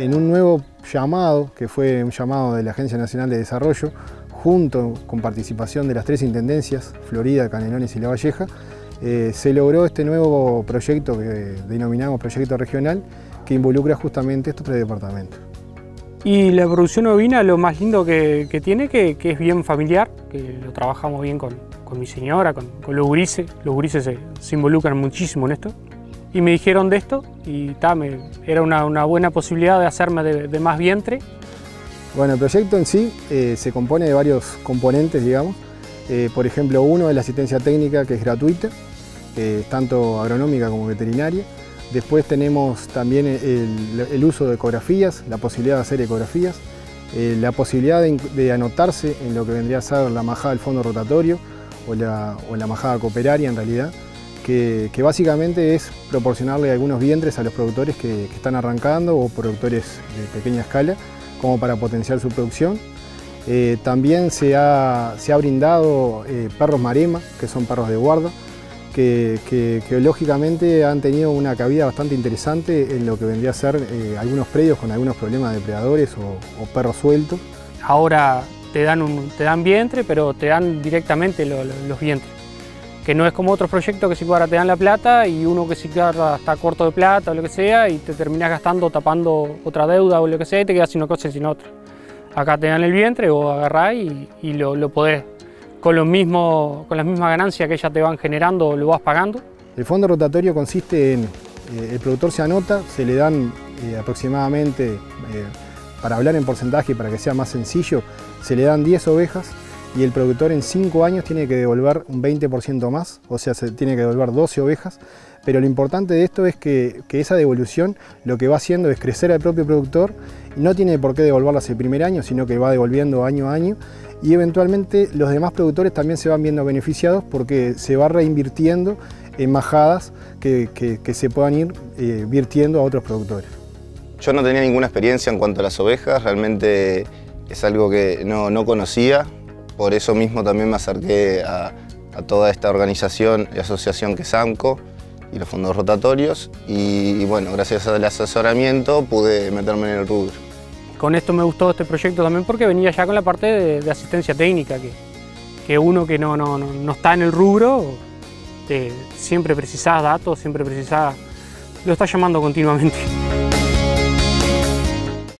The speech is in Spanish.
en un nuevo llamado, que fue un llamado de la Agencia Nacional de Desarrollo, junto con participación de las tres intendencias, Florida, Canelones y La Valleja, eh, se logró este nuevo proyecto que denominamos proyecto regional, que involucra justamente estos tres departamentos. Y la producción ovina lo más lindo que, tiene que, es bien familiar, que lo trabajamos bien con, mi señora, con, los gurises. Los gurises se, involucran muchísimo en esto. Y me dijeron de esto y era una, buena posibilidad de hacerme de, más vientre. Bueno, el proyecto en sí eh, se compone de varios componentes, digamos. Eh, por ejemplo, uno es la asistencia técnica que es gratuita, tanto agronómica como veterinaria. Después tenemos también el, uso de ecografías, la posibilidad de hacer ecografías, eh, la posibilidad de, anotarse en lo que vendría a ser la majada del fondo rotatorio o la, majada cooperaria en realidad, que, básicamente es proporcionarle algunos vientres a los productores que, están arrancando o productores de pequeña escala, como para potenciar su producción. Eh, también se ha, brindado eh, perros marema, que son perros de guarda, que, lógicamente han tenido una cabida bastante interesante en lo que vendría a ser eh, algunos predios con algunos problemas de depredadores o, perros sueltos. Ahora te dan, te dan vientre, pero te dan directamente los vientres. Que no es como otros proyectos que si ahora te dan la plata y uno que si está corto de plata o lo que sea y te terminas gastando tapando otra deuda o lo que sea y te quedas sin una cosa y sin otra. Acá te dan el vientre o agarrás y, lo, podés con, lo mismo, con las mismas ganancias que ellas te van generando, lo vas pagando. El fondo rotatorio consiste en, eh, el productor se anota, se le dan eh, aproximadamente, eh, para hablar en porcentaje para que sea más sencillo, se le dan 10 ovejas y el productor en 5 años tiene que devolver un 20% más, o sea, se tiene que devolver 12 ovejas, pero lo importante de esto es que, esa devolución lo que va haciendo es crecer al propio productor. No tiene por qué devolverlas el primer año, sino que va devolviendo año a año. Y eventualmente los demás productores también se van viendo beneficiados porque se va reinvirtiendo en majadas que, se puedan ir eh, virtiendo a otros productores. Yo no tenía ninguna experiencia en cuanto a las ovejas, realmente es algo que no, conocía, por eso mismo también me acerqué a, toda esta organización y asociación que es AMCO y los fondos rotatorios y, bueno, gracias al asesoramiento pude meterme en el rubro con esto me gustó este proyecto también porque venía ya con la parte de, asistencia técnica, que, uno que no, no, no, está en el rubro, siempre precisás datos, siempre precisás, lo está llamando continuamente.